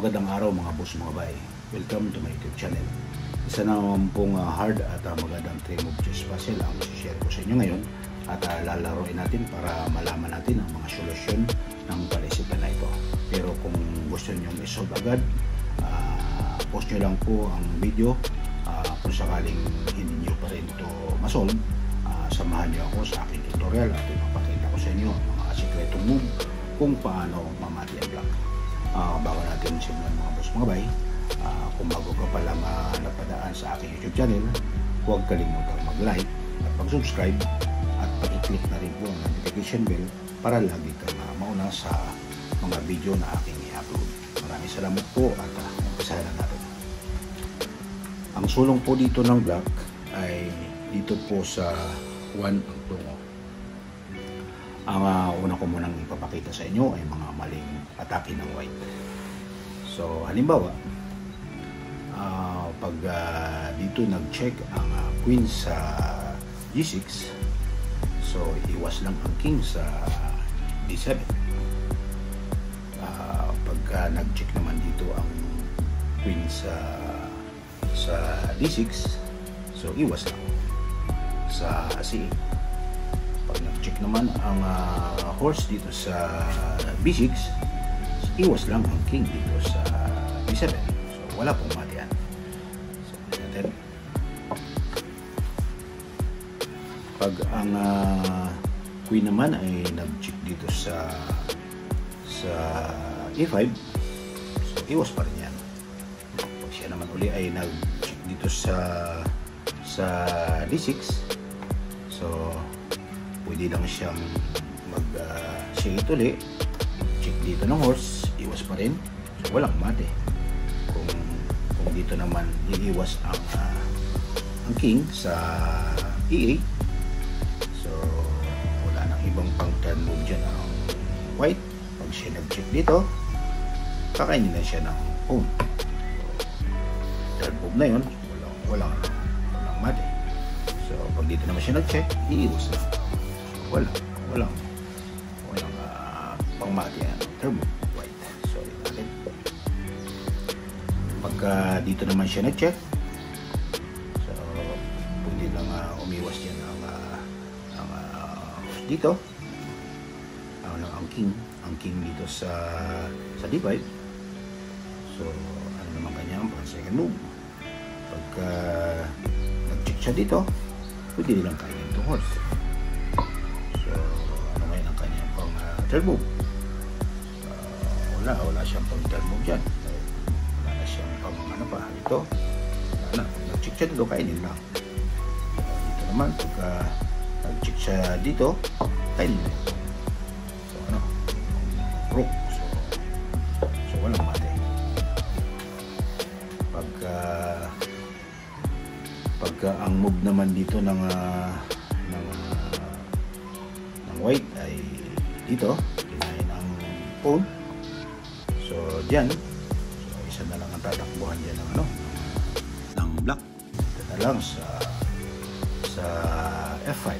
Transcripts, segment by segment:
Magandang araw mga boss mga bay. Welcome to my YouTube channel. Isa naman pong uh, hard at uh, magandang three move chess puzzle ang share ko sa inyo ngayon at uh, lalaroin natin para malaman natin ang mga solusyon ng palisipan na ito. Pero kung gusto nyo isolve agad, uh, post nyo lang po ang video uh, kung sakaling hindi nyo pa rin ito masolve samahan nyo ako sa aking tutorial at ipapakita ko sa inyo ang mga sikretong move kung paano mamati ang block. Uh, bago natin simulan mga boss mga bay, uh, kung bago ka pa lang uh, napadaan sa aking YouTube channel, huwag kalimutang mag-like at mag-subscribe at pag-click na rin po ang notification bell para lagi kang uh, mauna sa mga video na aking i-upload. Maraming salamat po at uh, umpisahan na natin. Ang sulong po dito ng block ay dito po sa 1 ang tungo. Ang uh, una ko munang ipapakita sa inyo ay mga maling atake ng white. So, halimbawa, uh, pag uh, dito nag-check ang uh, queen sa g6, so iwas lang ang king sa d7. Uh, pag uh, nag-check naman dito ang queen sa sa d6, so iwas lang sa c8 pag nag-check naman ang uh, horse dito sa b6 iwas lang ang king dito sa b7 so wala pong matian so natin. Pag ang uh, queen naman ay nag-check dito sa sa e5 so iwas pa rin yan. Pag siya naman uli ay nag-check dito sa sa d6 so pwede lang siyang mag uh, uli check dito ng horse iwas pa rin. So walang mate. Kung, kung dito naman iiwas ang uh, ang king sa e8 so wala nang ibang pang turn move dyan. Ang white pag siya nag check dito kakainin na siya ng pawn so, turn move na yun. Walang, walang, walang mate. So pag dito naman siya nag check iiwas na. Wala walang walang uh, pangmati yan turbo white. Sorry natin pagka dito naman siya nag-check so pwede lang uh, umiwas yan ang uh, ang uh, dito. Ang, ang king ang king dito sa sa d5 so ano naman kanya ang second move? Pagka nag-check siya dito pwede nilang kainin itong horse third move. Uh, wala, wala siyang pang move dyan. Wala na siyang pang ano pa. Ito, wala na. Nag-check siya dito, kainin. Uh, dito naman, pagka nag-check siya dito, kainin lang. So, ano, rook. So, so walang mate. Pagka, pagka ang move naman dito ng, uh, ng, uh, ng white ay dito kinain ang phone so dyan so isa na lang ang tatakbuhan dyan ng ano ng black ito na lang sa sa F5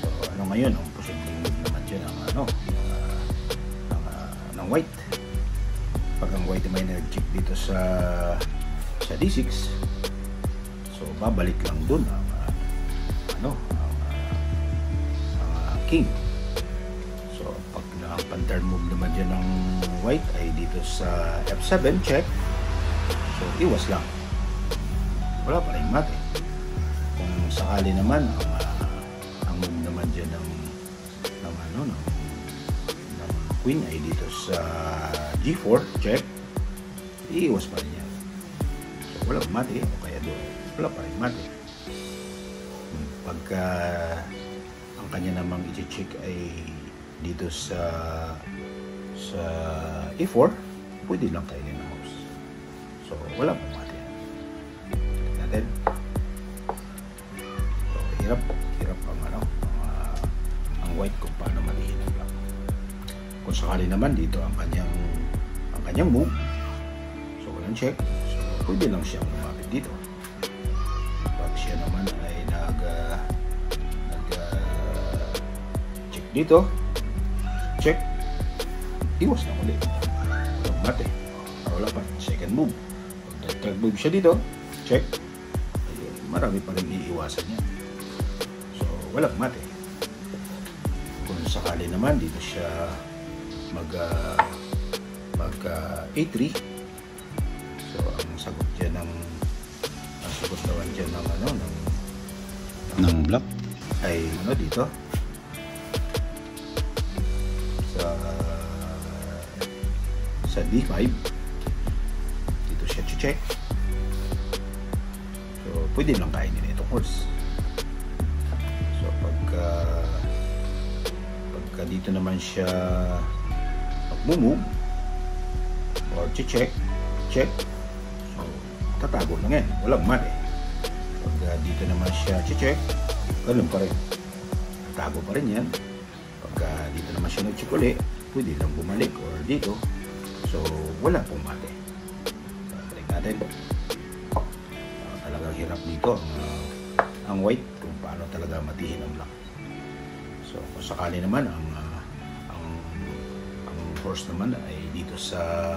so ano ngayon ang posibleng move naman dyan ang ano ng, uh, ng, uh, ng white. Pag ang white may nag-check dito sa sa D6 so babalik lang dun ang uh, ano ang, uh, ang uh, king ang pan-turn move naman dyan ng white ay dito sa F7 check. So iwas lang. Wala pa rin mate kung sakali naman ang, uh, ang move naman dyan ng ng ano ng, ng queen ay dito sa G4 check. Iiwas pa rin yan. So wala pa mate o kaya doon wala pa rin mate pagka ang kanya namang i-check ay dito sa sa E4 pwede lang kainin ng house so wala pa mati natin. So hirap hirap ang ano uh, ang white kung paano malihin ang black kung sakali naman dito ang kanyang ang kanyang move so walang check. So pwede lang siyang lumapit dito. Pag siya naman ay nag uh, nag uh, check dito iwas na ulit mate. Ah, wala pa. Second move. Pag third move siya dito, check. Ay, marami pa rin iiwasan niya. So, walang mate. Kung sakali naman, dito siya mag uh, mag uh, A3. So, ang sagot dyan ng ang sagot naman dyan ng ano, ng ng block ay ano dito sa D5 dito siya check. So pwede lang kainin itong horse. So pagka pagka dito naman siya magmumove or check check. So tatago lang yan. Walang man eh pag dito naman siya check ganun pa rin. Tago pa rin yan. Pagka dito naman siya nag-check uli pwede lang bumalik. Or dito so wala pong mate so, balik natin. Uh, talagang hirap dito ang, uh, ang white kung paano talaga matihin ang black. So kung sakali naman ang uh, ang, ang horse naman ay dito sa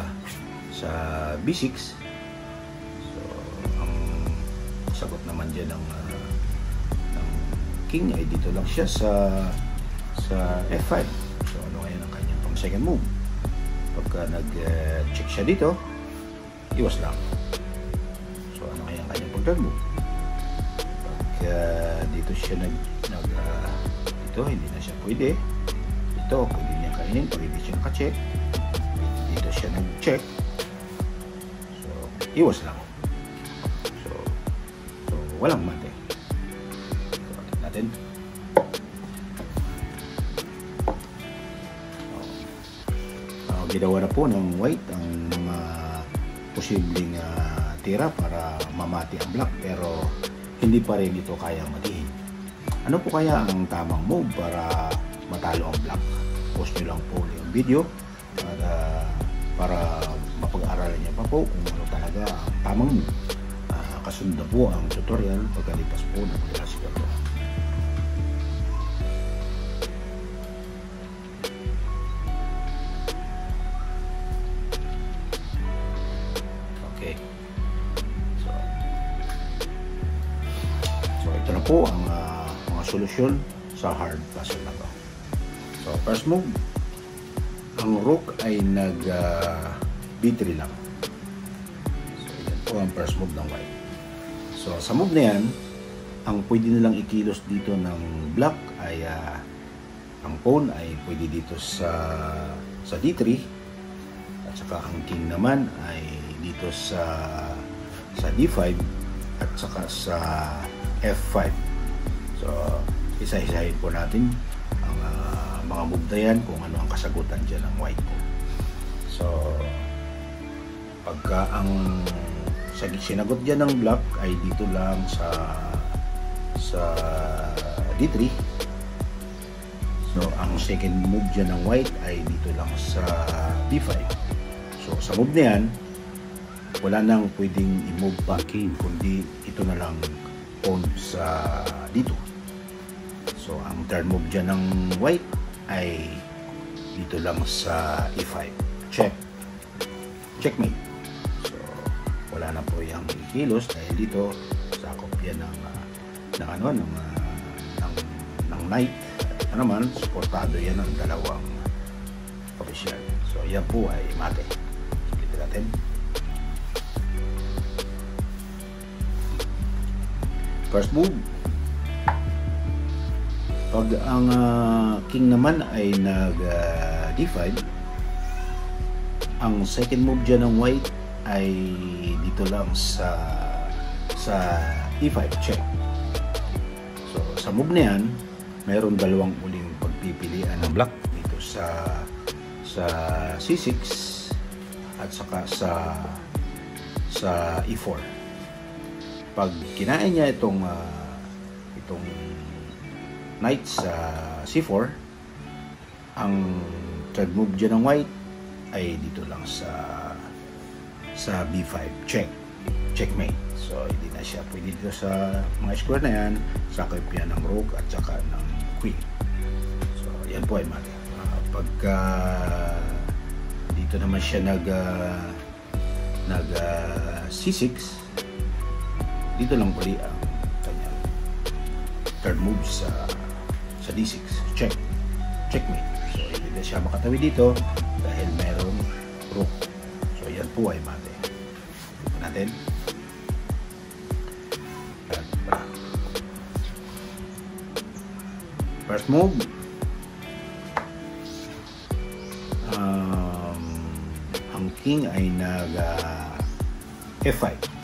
sa B6 sagot naman dyan ng, uh, ng king ay dito lang siya sa sa F5 so ano ngayon ang kanyang pang second move pagka nag-check uh, siya dito iwas lang. So ano ngayon ang kanyang pang third move pagka uh, dito siya nag, nag uh, dito hindi na siya pwede. Ito pwede niya kainin pag hindi siya naka-check. Dito siya nag-check. So iwas lang. Walang mate. So, natin. Ginawa na po ng white ang mga posibleng uh, tira para mamati ang black pero hindi pa rin ito kaya matihin. Ano po kaya ang tamang move para matalo ang black? Post nyo lang po yung video para, para mapag-aralan niya pa po kung ano talaga ang tamang move kasunod po ang tutorial pagkalipas po ng klase ko po ang uh, mga solusyon sa hard puzzle na to. So, first move, ang rook ay nag uh, B3 lang. So, yan po ang first move ng white. So, sa move na yan, ang pwede nilang ikilos dito ng black ay uh, ang pawn ay pwede dito sa sa D3 at saka ang king naman ay dito sa sa D5 at saka sa F5 so isa-isahin po natin ang uh, mga move na yan kung ano ang kasagutan dyan ng white. So pagka ang sinagot diyan ng black ay dito lang sa sa D3 so ang second move dyan ng white ay dito lang sa D5 so sa move na yan wala nang pwedeng i-move pa kundi ito na lang pawn sa dito. So ang third move dyan ng white ay dito lang sa E5 check. Checkmate. Wala na po yung kilos dahil dito sakop yan ng, uh, ng ano ng, uh, ng, ng night. At naman supportado yan ng dalawang official so yan po ay mate. Kita natin first move pag ang uh, king naman ay nag uh, d5 ang second move dyan ng white ay dito lang sa sa E5 check. So sa move na yan, mayroon dalawang uling pagpipilian ng black dito sa sa C6 at saka sa sa E4. Pag kinain niya itong uh, itong knight sa C4, ang third move dyan ng white ay dito lang sa sa B5. Check. Checkmate. So, hindi na siya pwede dito sa mga square na yan. Sakop yan ng rook at saka ng queen. So, yan po ay mali. Uh, pagka dito naman siya nag uh, nag uh, C6 dito lang uli ang kanyang third move sa sa D6 check. Checkmate. So hindi na siya makatawi dito dahil merong rook. So yan po ay mate. Ito natin. First move. Um, ang king ay nag uh, F5 so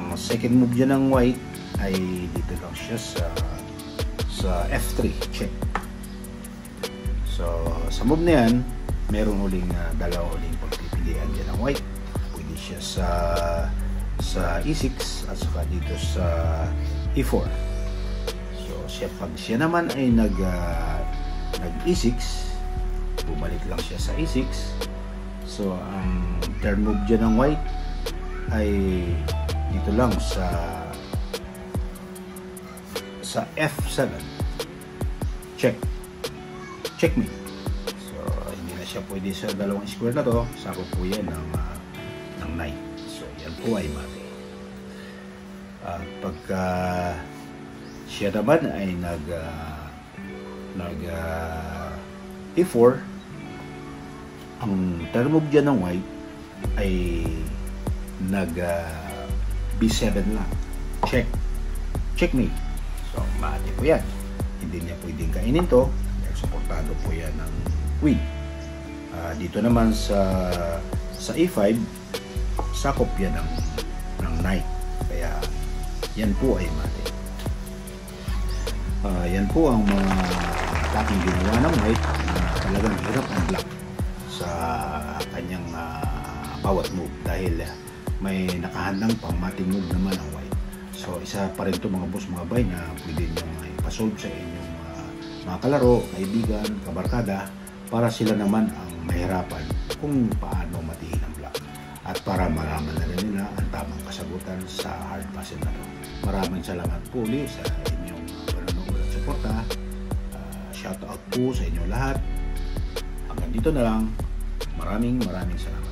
ang second move dyan ng white ay dito lang siya sa sa F3 check. So sa move na yan merong uling uh, dalawa uling pagpipilian dyan ng white. Pwede siya sa sa E6 at saka dito sa E4 so siya pag siya naman ay nag uh, nag E6 bumalik lang siya sa E6 so ang turn move dyan ng white ay dito lang sa sa F7 check. Checkmate so hindi na siya pwede sa dalawang square na to. Sakop po yan ng, uh, ng knight so yan po ay mate at pagka siya naman ay nag uh, nag uh, E4 ang turn move dyan ng white ay nag uh, B7 lang check checkmate So, maati po yan. Hindi niya pwedeng kainin to. Supportado po yan ng queen. Uh, dito naman sa sa E5, sakop yan ng, ng knight. Kaya, yan po ay mati. Uh, yan po ang mga aking ginawa ng white na talagang hirap ang black sa kanyang uh, bawat move dahil may nakahandang pang mating move naman ang white. So, isa pa rin ito mga boss, mga bay na pwede nyo ipasolve sa inyong uh, mga kalaro, kaibigan, kabarkada para sila naman ang mahirapan kung paano matiin ang black at para malaman na rin nila ang tamang kasagutan sa hard puzzle na to. Maraming salamat po ulit sa inyong panonood at suporta. Uh, shout out po sa inyo lahat. Hanggang dito na lang. Maraming maraming salamat.